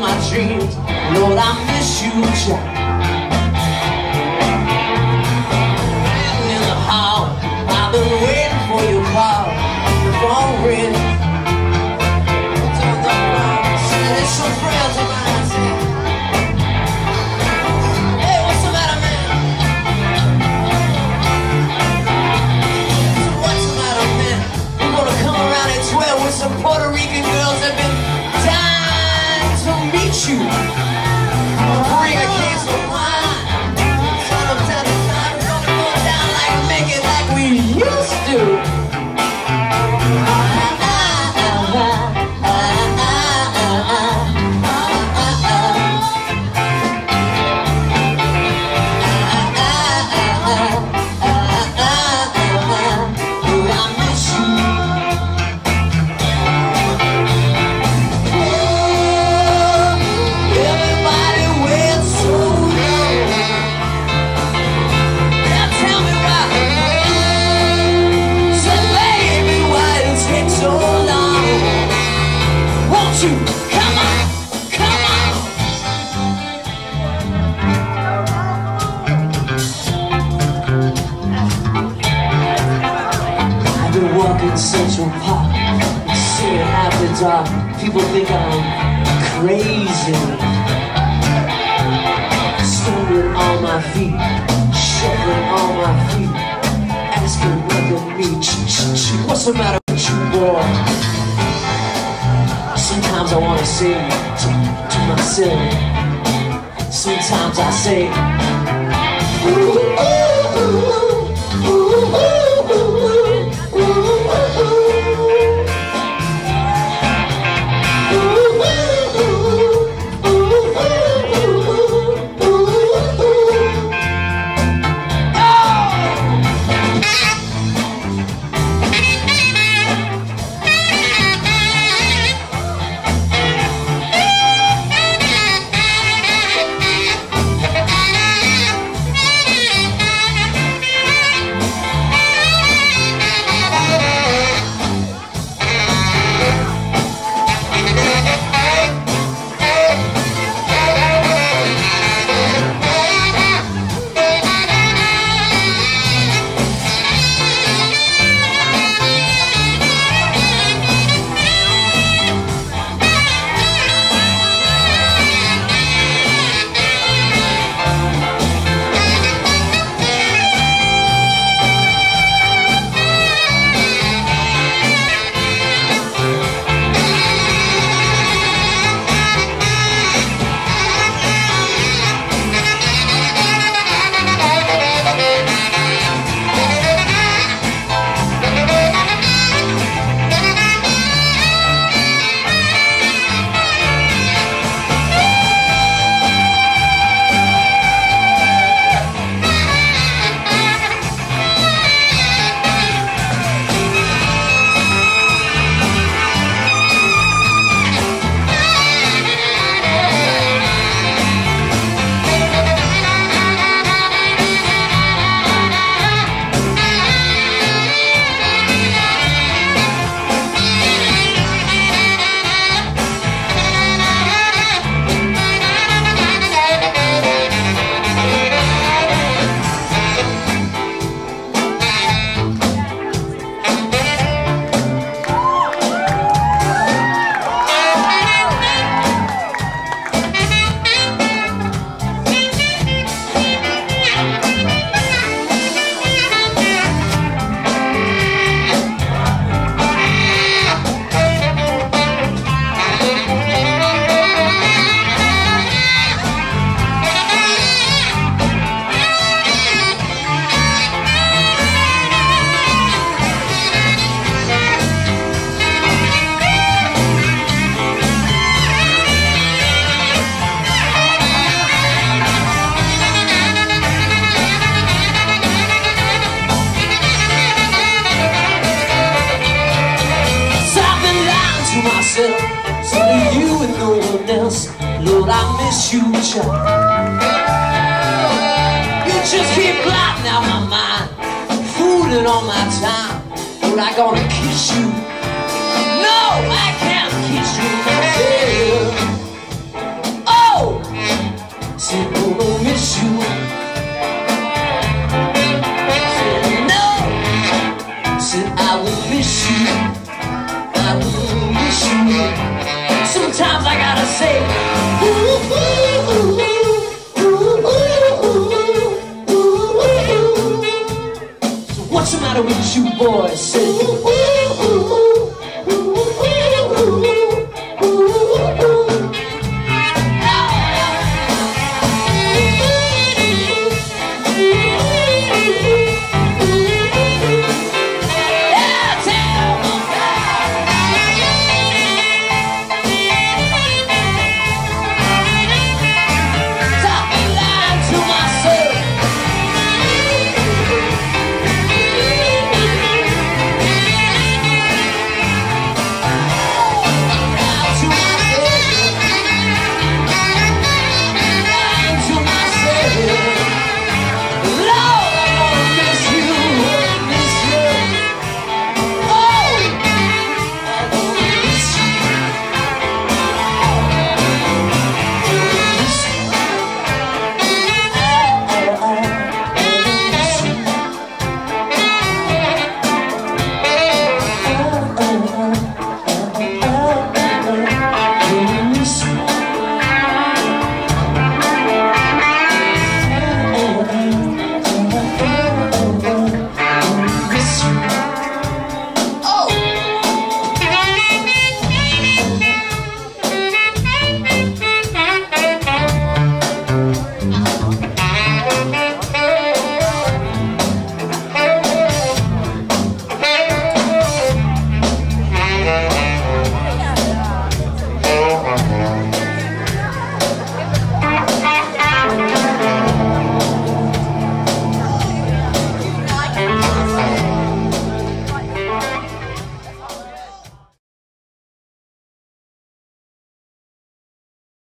my dreams. Lord, I miss you, child in the hall, I've been waiting. in Central Park It's soon after dark People think I'm crazy Stumbling on my feet Shuffling on my feet Asking what the meat What's the matter with you, boy? Sometimes I wanna sing to, to myself Sometimes I say ooh, ooh, ooh. Lord, I miss you, child. You just keep blotting out my mind, fooling all my time. But I gonna kiss you. No, I can't kiss you. Oh, say, gonna miss you. Said, no, said I will miss you. I will miss you. Sometimes I gotta say, What's the matter with you boys?